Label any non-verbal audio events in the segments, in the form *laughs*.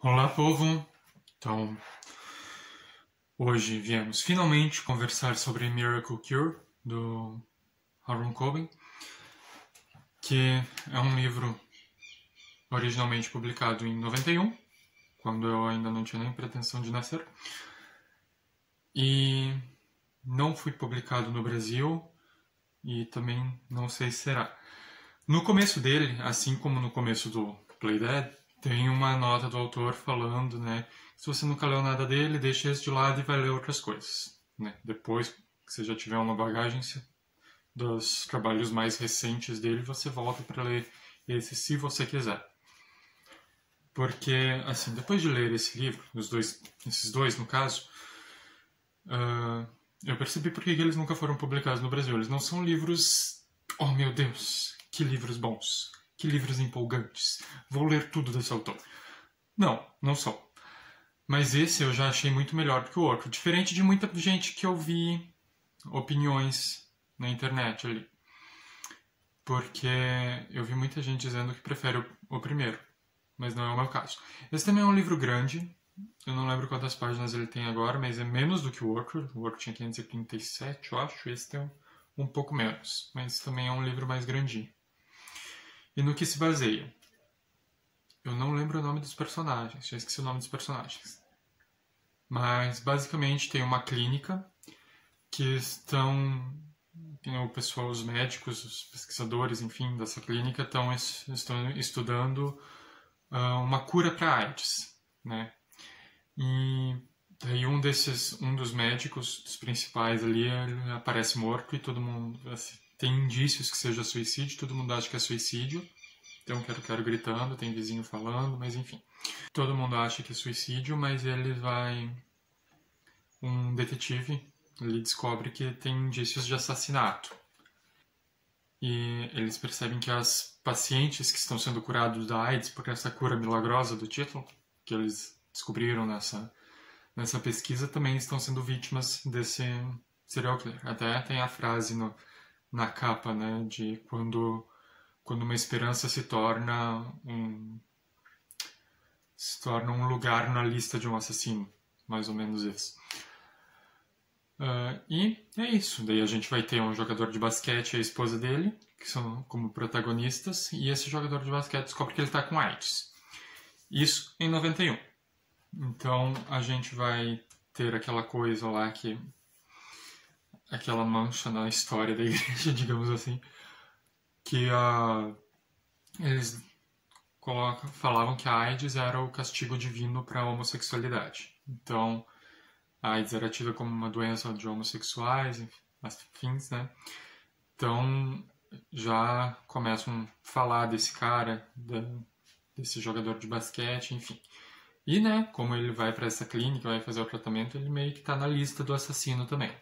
Olá, povo! Então, hoje viemos finalmente conversar sobre Miracle Cure, do Aaron Coben, que é um livro originalmente publicado em 91, quando eu ainda não tinha nem pretensão de nascer, e não foi publicado no Brasil e também não sei se será. No começo dele, assim como no começo do Play Dead, tem uma nota do autor falando, né? Se você nunca leu nada dele, deixa esse de lado e vai ler outras coisas, né? Depois que você já tiver uma bagagem dos trabalhos mais recentes dele, você volta para ler esse se você quiser. Porque, assim, depois de ler esse livro, os dois, esses dois no caso, uh, eu percebi por que eles nunca foram publicados no Brasil. Eles não são livros. Oh meu Deus, que livros bons! Que livros empolgantes! Vou ler tudo desse autor. Não, não sou. Mas esse eu já achei muito melhor do que o outro. Diferente de muita gente que eu vi opiniões na internet ali. Porque eu vi muita gente dizendo que prefere o, primeiro. Mas não é o meu caso. Esse também é um livro grande. Eu não lembro quantas páginas ele tem agora, mas é menos do que o outro. O outro tinha 537, eu acho. Esse tem um pouco menos. Mas também é um livro mais grandinho. E no que se baseia? Eu não lembro o nome dos personagens, já esqueci o nome dos personagens. Mas basicamente tem uma clínica que estão o pessoal, os médicos, os pesquisadores, enfim, dessa clínica estão, estudando uh, uma cura para AIDS, né? E aí um desses, um dos médicos, dos principais ali, aparece morto e todo mundo assim, tem indícios que seja suicídio, todo mundo acha que é suicídio. Então, quero, quero gritando, tem vizinho falando, mas enfim. Todo mundo acha que é suicídio, mas ele vai. Um detetive, ele descobre que tem indícios de assassinato. E eles percebem que as pacientes que estão sendo curados da AIDS por essa cura milagrosa do título, que eles descobriram nessa, nessa pesquisa, também estão sendo vítimas desse serial killer. Até tem a frase no, na capa, né, de quando quando uma esperança se torna um se torna um lugar na lista de um assassino, mais ou menos isso. Uh, e é isso. Daí a gente vai ter um jogador de basquete e a esposa dele, que são como protagonistas, e esse jogador de basquete descobre que ele está com AIDS. Isso em 91. Então a gente vai ter aquela coisa lá que aquela mancha na história da *laughs* igreja, digamos assim, que uh, eles falavam que a AIDS era o castigo divino para a homossexualidade. Então, a AIDS era tida como uma doença de homossexuais, afins, né? Então, já começam a falar desse cara, desse jogador de basquete, enfim. E, né, como ele vai para essa clínica, vai fazer o tratamento, ele meio que está na lista do assassino também.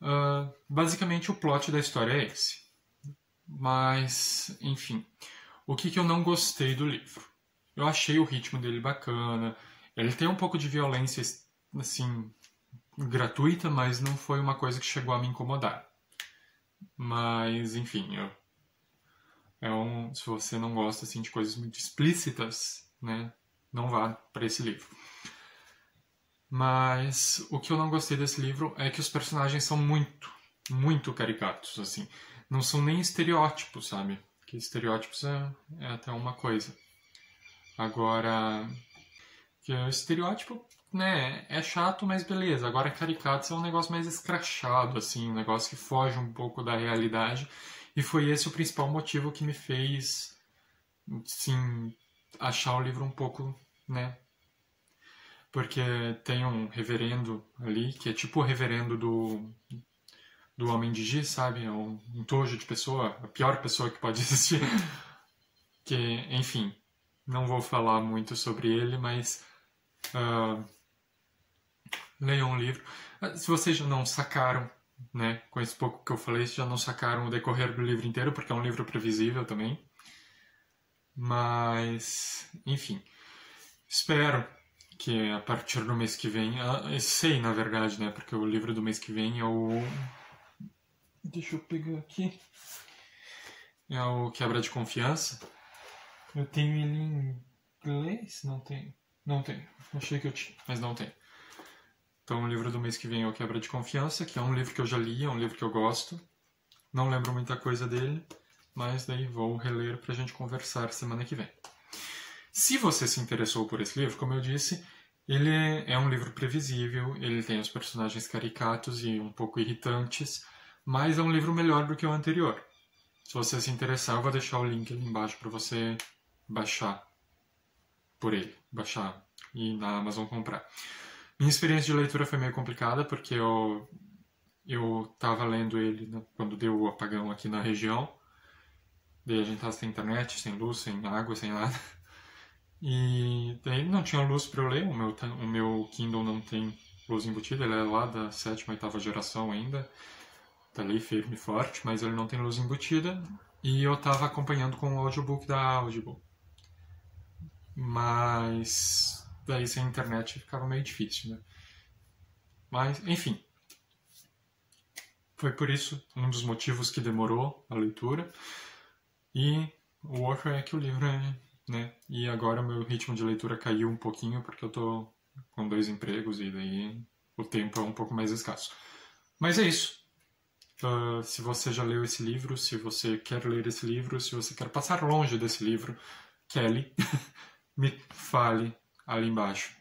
Uh, basicamente, o plot da história é esse. Mas, enfim, o que, que eu não gostei do livro? Eu achei o ritmo dele bacana, ele tem um pouco de violência, assim, gratuita, mas não foi uma coisa que chegou a me incomodar. Mas, enfim, eu, é um, se você não gosta assim de coisas muito explícitas, né, não vá para esse livro. Mas o que eu não gostei desse livro é que os personagens são muito, muito caricatos, assim. Não são nem estereótipos, sabe? Que estereótipos é, é até uma coisa. Agora, que estereótipo, né, é chato, mas beleza. Agora, caricatos é um negócio mais escrachado, assim, um negócio que foge um pouco da realidade. E foi esse o principal motivo que me fez, sim, achar o livro um pouco, né, porque tem um reverendo ali, que é tipo o reverendo do, do Homem de Giz, sabe? É um, um tojo de pessoa, a pior pessoa que pode *laughs* existir. que, enfim, não vou falar muito sobre ele, mas uh, leiam um livro. Ah, se vocês já não sacaram, né, com esse pouco que eu falei, já não sacaram o decorrer do livro inteiro, porque é um livro previsível também. Mas, enfim, espero que a partir do mês que vem, uh, sei na verdade, né, porque o livro do mês que vem é o. Deixa eu pegar aqui. É o Quebra de Confiança. Eu tenho ele em inglês? Não tem. Não tem. Achei que eu tinha, mas não tem. Então, o livro do mês que vem é o Quebra de Confiança, que é um livro que eu já li, é um livro que eu gosto. Não lembro muita coisa dele, mas daí vou reler para a gente conversar semana que vem. Se você se interessou por esse livro, como eu disse, ele é um livro previsível, ele tem os personagens caricatos e um pouco irritantes, mas é um livro melhor do que o anterior. Se você se interessar, eu vou deixar o link ali embaixo para você baixar por ele, baixar e na Amazon comprar. Minha experiência de leitura foi meio complicada porque eu eu estava lendo ele quando deu o apagão aqui na região. Daí a gente estava sem internet, sem luz, sem água, sem nada. E daí não tinha luz para eu ler. O meu, o meu Kindle não tem luz embutida, ele é lá da sétima, oitava geração ainda. Tá ali firme e forte, mas ele não tem luz embutida. E eu estava acompanhando com o audiobook da Audible. Mas daí sem internet ficava meio difícil, né? Mas, enfim. Foi por isso um dos motivos que demorou a leitura. E o outro é que o livro é, né? E agora meu ritmo de leitura caiu um pouquinho porque eu tô com dois empregos e daí o tempo é um pouco mais escasso. Mas é isso. Uh, se você já leu esse livro, se você quer ler esse livro, se você quer passar longe desse livro, Kelly, *laughs* me fale ali embaixo.